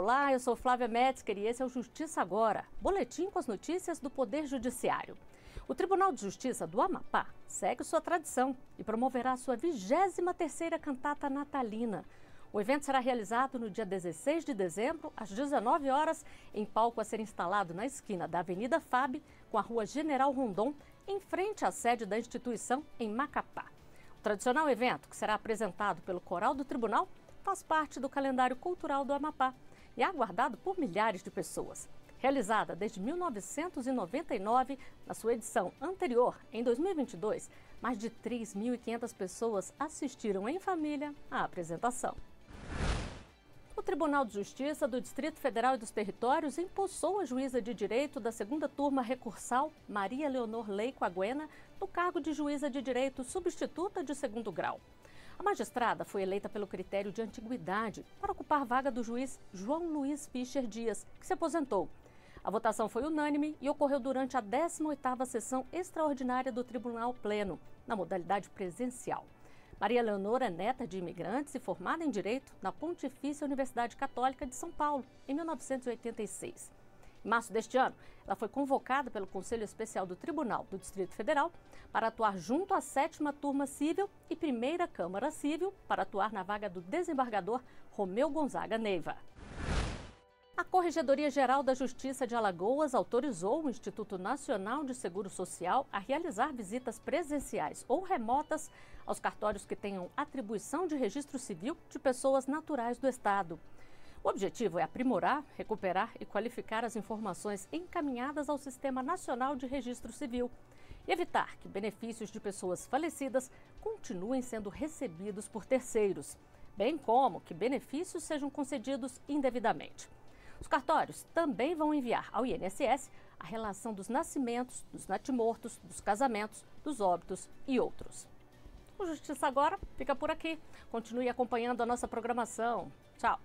Olá, eu sou Flávia Metzger e esse é o Justiça Agora, boletim com as notícias do Poder Judiciário. O Tribunal de Justiça do Amapá segue sua tradição e promoverá sua 23ª cantata natalina. O evento será realizado no dia 16 de dezembro, às 19 horas, em palco a ser instalado na esquina da Avenida FAB com a Rua General Rondon, em frente à sede da instituição em Macapá. O tradicional evento, que será apresentado pelo Coral do Tribunal, faz parte do calendário cultural do Amapá e aguardado por milhares de pessoas. Realizada desde 1999, na sua edição anterior, em 2022, mais de 3.500 pessoas assistiram em família à apresentação. O Tribunal de Justiça do Distrito Federal e dos Territórios empossou a juíza de direito da segunda turma recursal, Maria Leonor Leico Aguena, do cargo de juíza de direito substituta de segundo grau. A magistrada foi eleita pelo critério de antiguidade para ocupar vaga do juiz João Luiz Fischer Dias, que se aposentou. A votação foi unânime e ocorreu durante a 18ª sessão extraordinária do Tribunal Pleno, na modalidade presencial. Maria Leonora é neta de imigrantes e formada em Direito na Pontifícia Universidade Católica de São Paulo, em 1986. Março deste ano, ela foi convocada pelo Conselho Especial do Tribunal do Distrito Federal para atuar junto à sétima turma civil e primeira Câmara Civil para atuar na vaga do desembargador Romeu Gonzaga Neiva. A Corregedoria Geral da Justiça de Alagoas autorizou o Instituto Nacional de Seguro Social a realizar visitas presenciais ou remotas aos cartórios que tenham atribuição de registro civil de pessoas naturais do Estado. O objetivo é aprimorar, recuperar e qualificar as informações encaminhadas ao Sistema Nacional de Registro Civil e evitar que benefícios de pessoas falecidas continuem sendo recebidos por terceiros, bem como que benefícios sejam concedidos indevidamente. Os cartórios também vão enviar ao INSS a relação dos nascimentos, dos natimortos, dos casamentos, dos óbitos e outros. O Justiça Agora fica por aqui. Continue acompanhando a nossa programação. Tchau!